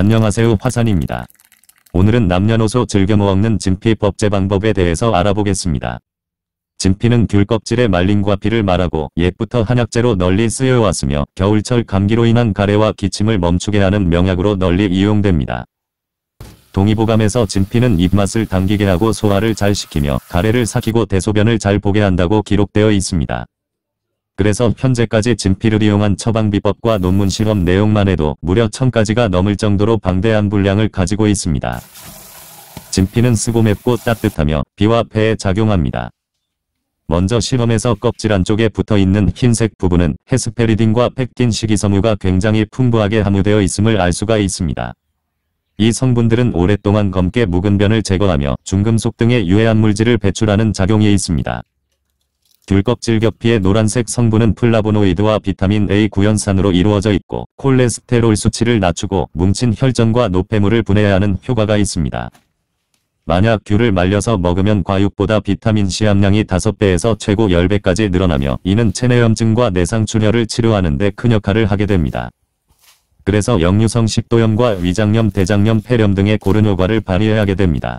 안녕하세요 화산입니다. 오늘은 남녀노소 즐겨 먹는 진피 법제 방법에 대해서 알아보겠습니다. 진피는 귤 껍질에 말린 과피를 말하고 옛부터 한약재로 널리 쓰여왔으며 겨울철 감기로 인한 가래와 기침을 멈추게 하는 명약으로 널리 이용됩니다. 동의보감에서 진피는 입맛을 당기게 하고 소화를 잘 시키며 가래를 삭히고 대소변을 잘 보게 한다고 기록되어 있습니다. 그래서 현재까지 진피를 이용한 처방비법과 논문 실험 내용만 해도 무려 1000가지가 넘을 정도로 방대한 분량을 가지고 있습니다. 진피는 쓰고 맵고 따뜻하며 비와 폐에 작용합니다. 먼저 실험에서 껍질 안쪽에 붙어있는 흰색 부분은 헤스페리딘과 펙틴 식이섬유가 굉장히 풍부하게 함유되어 있음을 알 수가 있습니다. 이 성분들은 오랫동안 검게 묵은 변을 제거하며 중금속 등의 유해한 물질을 배출하는 작용이 있습니다. 귤껍질 겉피의 노란색 성분은 플라보노이드와 비타민 A 구연산으로 이루어져 있고 콜레스테롤 수치를 낮추고 뭉친 혈전과 노폐물을 분해하는 효과가 있습니다. 만약 귤을 말려서 먹으면 과육보다 비타민C 함량이 5배에서 최고 10배까지 늘어나며 이는 체내염증과 내상출혈을 치료하는 데 큰 역할을 하게 됩니다. 그래서 역류성 식도염과 위장염, 대장염, 폐렴 등의 고른 효과를 발휘하게 됩니다.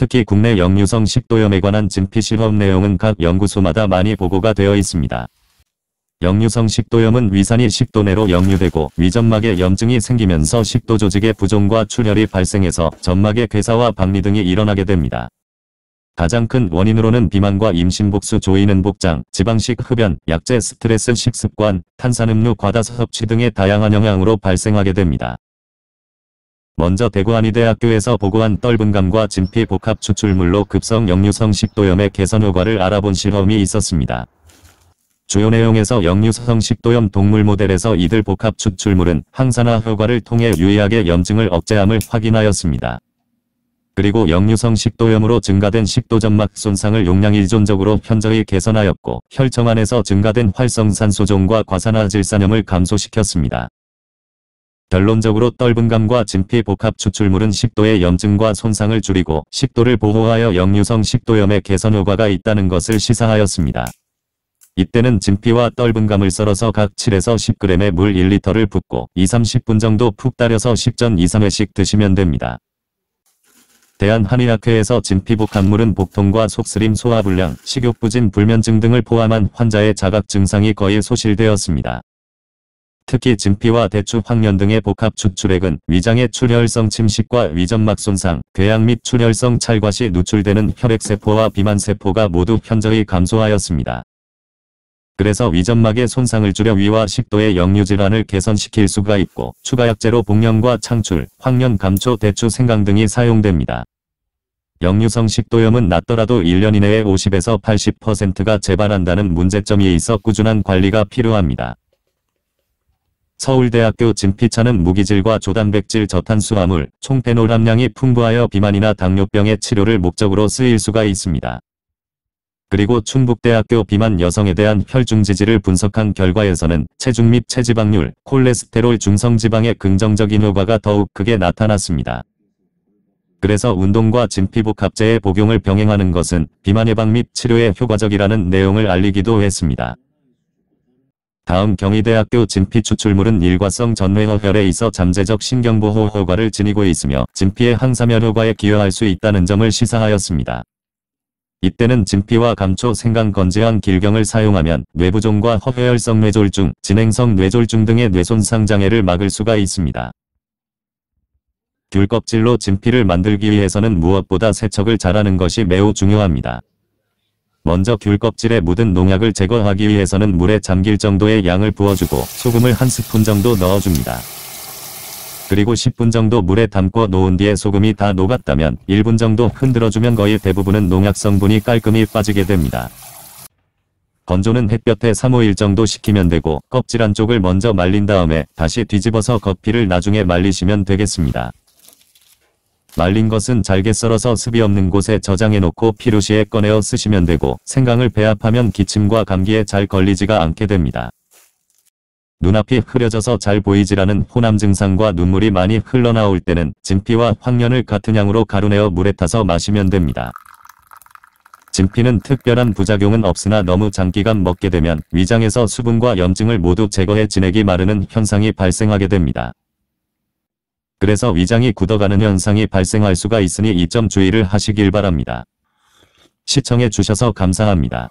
특히 국내 역류성 식도염에 관한 진피 실험 내용은 각 연구소마다 많이 보고가 되어 있습니다. 역류성 식도염은 위산이 식도 내로 역류되고 위점막에 염증이 생기면서 식도 조직의 부종과 출혈이 발생해서 점막의 괴사와 박리 등이 일어나게 됩니다. 가장 큰 원인으로는 비만과 임신복수 조이는 복장, 지방식 흡연, 약제 스트레스 식습관, 탄산음료 과다 섭취 등의 다양한 영향으로 발생하게 됩니다. 먼저 대구한의대학교에서 보고한 떫은감과 진피 복합 추출물로 급성 역류성 식도염의 개선 효과를 알아본 실험이 있었습니다. 주요 내용에서 역류성 식도염 동물 모델에서 이들 복합 추출물은 항산화 효과를 통해 유의하게 염증을 억제함을 확인하였습니다. 그리고 역류성 식도염으로 증가된 식도점막 손상을 용량 일존적으로 현저히 개선하였고 혈청 안에서 증가된 활성산소종과 과산화질산염을 감소시켰습니다. 결론적으로 떫은감과 진피 복합 추출물은 식도의 염증과 손상을 줄이고 식도를 보호하여 역류성 식도염의 개선 효과가 있다는 것을 시사하였습니다. 이때는 진피와 떫은감을 썰어서 각 7에서 10g의 물 1리터를 붓고 2-30분 정도 푹 따려서 식전 2-3회씩 드시면 됩니다. 대한한의학회에서 진피복합물은 복통과 속쓰림 소화불량, 식욕부진 불면증 등을 포함한 환자의 자각 증상이 거의 소실되었습니다. 특히 진피와 대추 황련 등의 복합 추출액은 위장의 출혈성 침식과 위점막 손상, 궤양 및 출혈성 찰과 시 누출되는 혈액세포와 비만세포가 모두 현저히 감소하였습니다. 그래서 위점막의 손상을 줄여 위와 식도의 역류질환을 개선시킬 수가 있고 추가 약재로 복령과 창출, 황련 감초 대추 생강 등이 사용됩니다. 역류성 식도염은 낫더라도 1년 이내에 50에서 80%가 재발한다는 문제점이 있어 꾸준한 관리가 필요합니다. 서울대학교 진피차는 무기질과 조단백질 저탄수화물, 총페놀 함량이 풍부하여 비만이나 당뇨병의 치료를 목적으로 쓰일 수가 있습니다. 그리고 충북대학교 비만 여성에 대한 혈중 지질을 분석한 결과에서는 체중 및 체지방률, 콜레스테롤 중성지방의 긍정적인 효과가 더욱 크게 나타났습니다. 그래서 운동과 진피복합제의 복용을 병행하는 것은 비만 예방 및 치료에 효과적이라는 내용을 알리기도 했습니다. 다음 경희대학교 진피 추출물은 일과성 전뇌허혈에 있어 잠재적 신경보호 효과를 지니고 있으며 진피의 항사멸 효과에 기여할 수 있다는 점을 시사하였습니다. 이때는 진피와 감초 생강 건재한 길경을 사용하면 뇌부종과 허혈성 뇌졸중, 진행성 뇌졸중 등의 뇌손상 장애를 막을 수가 있습니다. 귤 껍질로 진피를 만들기 위해서는 무엇보다 세척을 잘하는 것이 매우 중요합니다. 먼저 귤 껍질에 묻은 농약을 제거하기 위해서는 물에 잠길 정도의 양을 부어주고 소금을 한 스푼 정도 넣어줍니다. 그리고 10분 정도 물에 담고 놓은 뒤에 소금이 다 녹았다면 1분 정도 흔들어주면 거의 대부분은 농약 성분이 깔끔히 빠지게 됩니다. 건조는 햇볕에 3-5일 정도 식히면 되고 껍질 한쪽을 먼저 말린 다음에 다시 뒤집어서 겉피를 나중에 말리시면 되겠습니다. 말린 것은 잘게 썰어서 습이 없는 곳에 저장해 놓고 필요시에 꺼내어 쓰시면 되고 생강을 배합하면 기침과 감기에 잘 걸리지가 않게 됩니다. 눈앞이 흐려져서 잘 보이지라는 호남 증상과 눈물이 많이 흘러나올 때는 진피와 황련을 같은 양으로 가루내어 물에 타서 마시면 됩니다. 진피는 특별한 부작용은 없으나 너무 장기간 먹게 되면 위장에서 수분과 염증을 모두 제거해 진액이 마르는 현상이 발생하게 됩니다. 그래서 위장이 굳어가는 현상이 발생할 수가 있으니 이 점 주의를 하시길 바랍니다. 시청해 주셔서 감사합니다.